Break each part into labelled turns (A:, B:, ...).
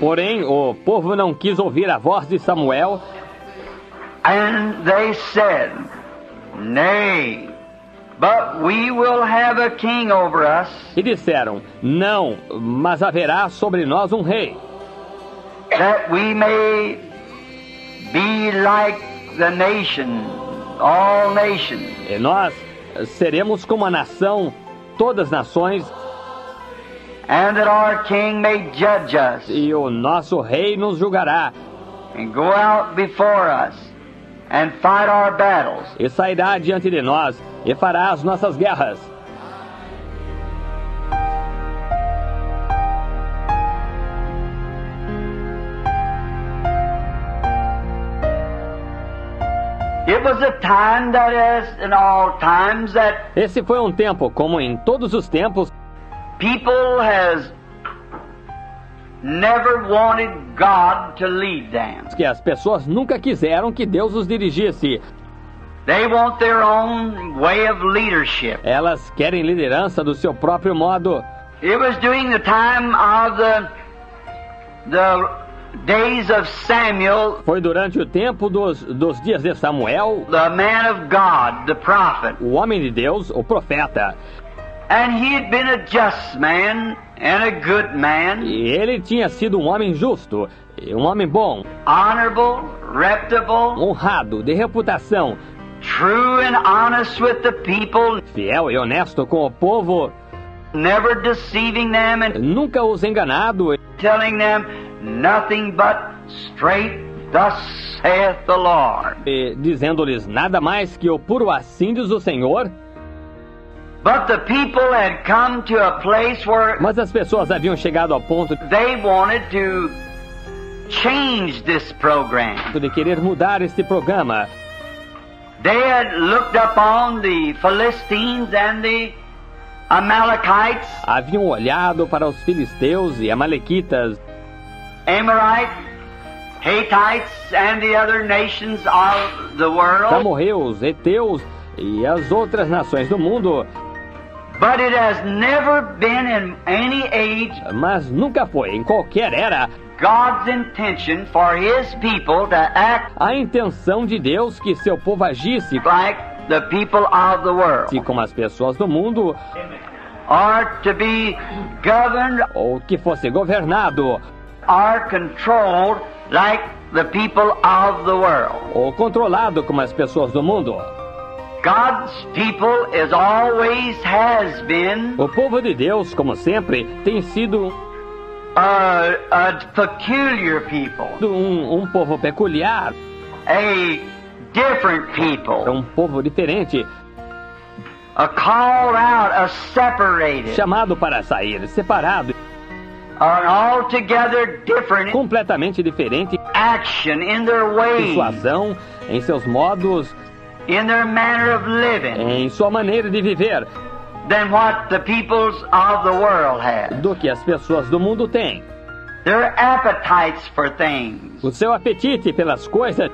A: Porém, o povo não quis ouvir a voz de Samuel.
B: And they said, Nay, but we will have a king over us,
A: e disseram: Não, mas haverá sobre nós um rei,
B: that we may be like the nation, all nations.
A: e nós seremos como a nação, todas as nações,
B: and that our king may judge us
A: e o nosso rei nos julgará,
B: and go out before us and fight our battles.
A: e sairá diante de nós, e fará as nossas guerras. Esse foi um tempo, como em todos os tempos,
B: people has never wanted God to lead them.
A: que as pessoas nunca quiseram que Deus os dirigisse.
B: They want their own way of leadership.
A: Elas querem liderança do seu próprio modo.
B: It was during the time of the the days of Samuel,
A: Foi durante o tempo dos, dos dias de Samuel,
B: the man of God, the prophet.
A: o homem de Deus, o profeta.
B: And he had been a just man and a good man,
A: E ele tinha sido um homem justo, um homem bom,
B: honorable, reputable,
A: honrado, de reputação,
B: true and honest with the people,
A: fiel e honesto com o povo,
B: never deceiving them and
A: nunca os enganado,
B: telling them nothing but straight, thus saith the Lord.
A: e dizendo-lhes nada mais que o puro assim diz o Senhor.
B: But the people had come to a place where
A: Mas as pessoas haviam chegado ao ponto
B: they wanted to change this program.
A: de querer mudar este programa.
B: They had looked upon the Philistines and the Amalekites,
A: Haviam olhado para os filisteus e amalequitas,
B: Amorite, Hittites, and the other nations of the world.
A: amorreus, heteus e as outras nações do mundo,
B: But it has never been in any age
A: mas nunca foi, em qualquer era,
B: God's intention for His people to act
A: a intenção de Deus que seu povo agisse
B: like the people of the world,
A: como as pessoas do mundo,
B: or to be governed
A: ou que fosse governado,
B: or controlled like the people of the world.
A: ou controlado como as pessoas do mundo.
B: God's people is always has been
A: O povo de Deus, como sempre, tem sido
B: a, a peculiar people,
A: um, um povo peculiar,
B: a different people,
A: um povo diferente,
B: a called out, a separated,
A: chamado para sair, separado, completamente diferente
B: action in their
A: em
B: ways,
A: sua ação, em seus modos,
B: in their manner of living,
A: em sua maneira de viver,
B: than what the peoples of the world have.
A: do que as pessoas do mundo têm.
B: Their appetites for things,
A: O seu apetite pelas coisas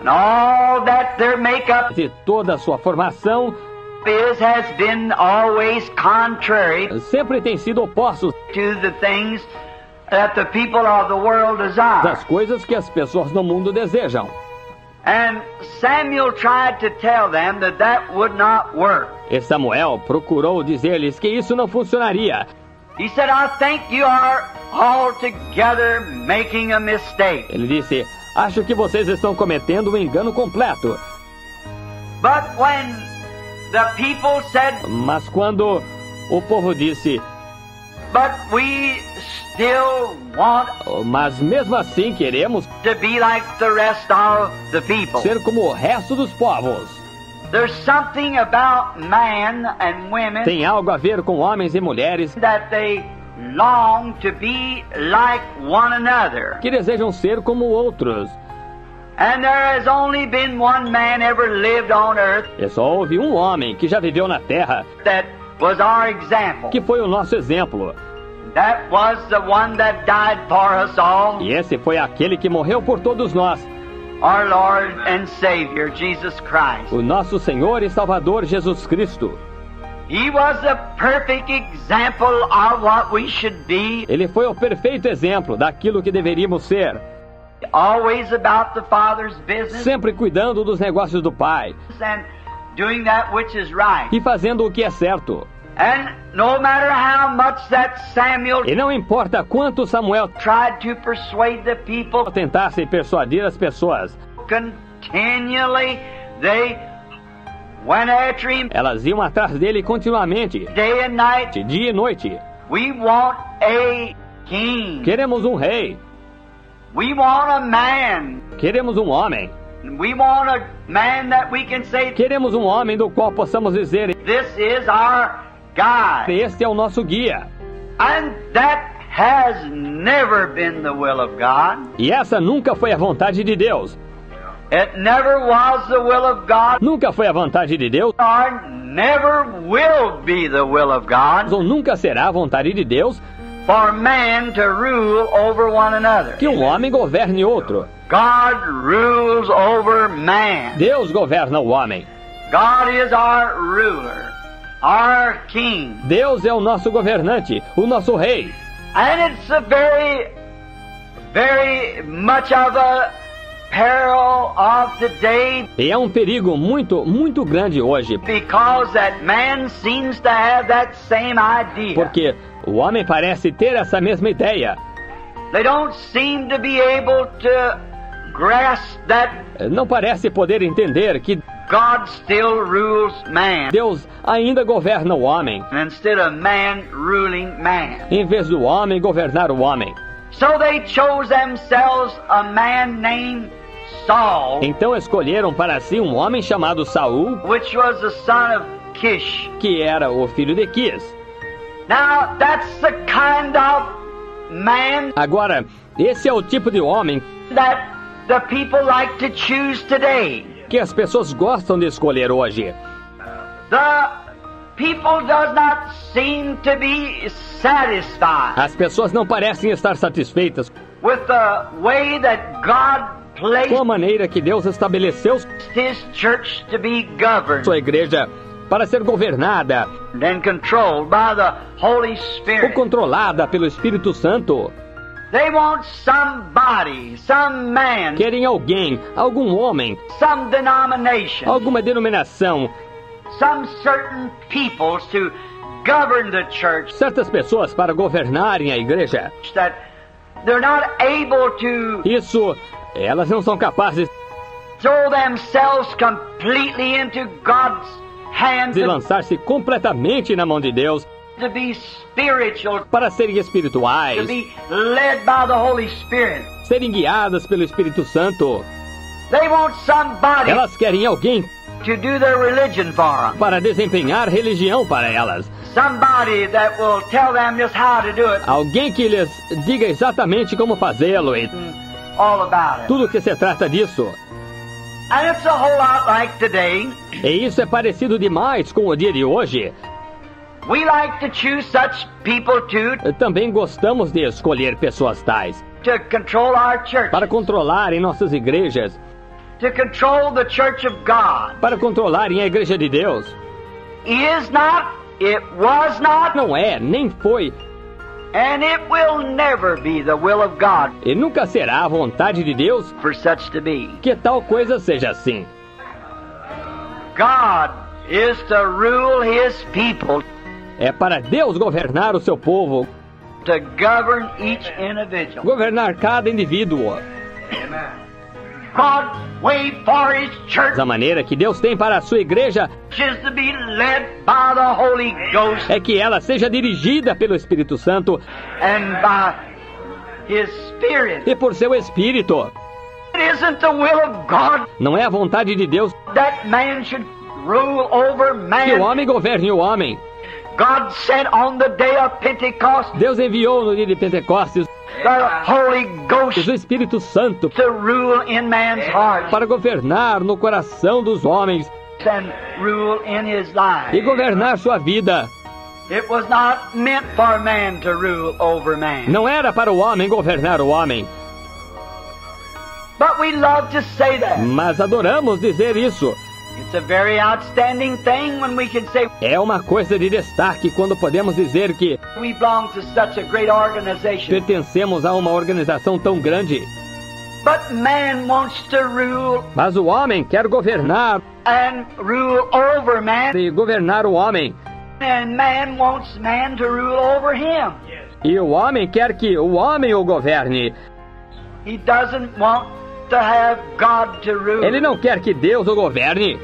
B: and all that their makeup
A: e toda a sua formação
B: is has been always contrary
A: sempre tem sido opostos
B: to the things that the people of the world desire.
A: das coisas que as pessoas do mundo desejam.
B: And Samuel tried to tell them that that would not work.
A: E Samuel procurou dizer-lhes que isso não funcionaria.
B: He said, I think you are altogether making a mistake.
A: Ele disse: Acho que vocês estão cometendo um engano completo.
B: But when said,
A: Mas quando o povo disse:
B: But we still want
A: Mas mesmo assim queremos
B: to be like the rest of the people.
A: ser como o resto dos povos.
B: There's something about man and women
A: Tem algo a ver com homens e mulheres
B: that they long to be like one another.
A: que desejam ser como outros. E só houve um homem que já viveu na terra
B: that was our example.
A: que foi o nosso exemplo.
B: That was the one that died for us all,
A: E esse foi aquele que morreu por todos nós,
B: our Lord and Savior, Jesus Christ.
A: o nosso Senhor e Salvador Jesus Cristo.
B: He was the perfect example of what we should be,
A: Ele foi o perfeito exemplo daquilo que deveríamos ser, sempre cuidando dos negócios do Pai
B: and doing that which is right.
A: e fazendo o que é certo.
B: And no matter how much that Samuel
A: E não importa quanto Samuel
B: tried to persuade the people,
A: tentasse persuadir as pessoas, elas iam atrás dele continuamente,
B: day and night.
A: de dia e noite.
B: We want a king.
A: Queremos um rei,
B: We want a man.
A: queremos um homem,
B: We want a man that we can say,
A: queremos um homem do qual possamos dizer:
B: this is our guy.
A: Este é o nosso guia.
B: And that has never been the will of God.
A: E essa nunca foi a vontade de Deus.
B: It never was the will of God,
A: Nunca foi a vontade de Deus,
B: or never will be the will of God,
A: ou nunca será a vontade de Deus
B: for man to rule over one another.
A: que um homem governe outro.
B: God rules over man.
A: Deus governa o homem.
B: God is our ruler, our king.
A: Deus é o nosso governante, o nosso rei.
B: And it's a very, very much of a peril of today
A: E é um perigo muito, muito grande hoje,
B: because that man seems to have that same idea.
A: porque o homem parece ter essa mesma ideia.
B: They don't seem to be able to grasp that
A: Não parece poder entender que
B: God still rules man
A: Deus ainda governa o homem,
B: instead of man ruling man.
A: em vez do homem governar o homem.
B: So they chose themselves a man named Saul,
A: Então escolheram para si um homem chamado Saul,
B: which was the son of Kish.
A: que era o filho de Quis.
B: Now, that's the kind of man
A: Agora, esse é o tipo de homem
B: that the people like to choose today.
A: que as pessoas gostam de escolher hoje.
B: The people does not seem to be satisfied
A: As pessoas não parecem estar satisfeitas
B: with the way that God
A: com a maneira que Deus estabeleceu
B: His church to be governed
A: sua igreja para ser governada. Ou controlada pelo Espírito Santo.
B: They want somebody, some man,
A: Querem alguém, algum homem,
B: some denomination,
A: alguma denominação,
B: some certain peoples to govern the church.
A: Certas pessoas para governarem a igreja.
B: that they're not able to
A: Isso, elas não são capazes
B: throw themselves completely into God's
A: de lançar-se completamente na mão de Deus para serem espirituais, serem guiadas pelo Espírito Santo. Elas querem alguém para desempenhar religião para elas. Alguém que lhes diga exatamente como fazê-lo e tudo que se trata disso. E isso é parecido demais com o dia de hoje.
B: We like to choose such people too
A: Também gostamos de escolher pessoas tais
B: to control our church,
A: para controlarem nossas igrejas,
B: to control the church of God.
A: para controlarem a igreja de Deus.
B: Is not, it was not,
A: Não é, nem foi
B: and it will never be the will of God
A: e nunca será a vontade de Deus
B: for such to be.
A: que tal coisa seja assim.
B: God is to rule His people,
A: É para Deus governar o seu povo,
B: to govern each individual.
A: governar cada indivíduo.
B: God's way for His church
A: Da maneira que Deus tem para a sua igreja
B: is to be led by the Holy Ghost
A: é que ela seja dirigida pelo Espírito Santo
B: and by His Spirit.
A: e por seu Espírito.
B: It isn't the will of God
A: Não é a vontade de Deus
B: that man should rule over
A: que o homem governe o homem. Deus enviou no dia de Pentecostes
B: the Holy
A: o Espírito Santo
B: to rule in man's heart
A: para governar no coração dos homens
B: and rule in his
A: e governar sua vida.
B: It was not meant for man to rule over man.
A: Não era para o homem governar o homem,
B: But we love to say that.
A: mas adoramos dizer isso.
B: It's a very outstanding thing when we can say
A: É uma coisa de destaque quando podemos dizer que
B: we belong to such a great organization.
A: pertencemos a uma organização tão grande.
B: But man wants to rule
A: Mas o homem quer governar
B: and rule over man,
A: e governar o homem.
B: and man wants man to rule over him.
A: E o homem quer que o homem o governe.
B: He doesn't want
A: Ele não quer que Deus o governe.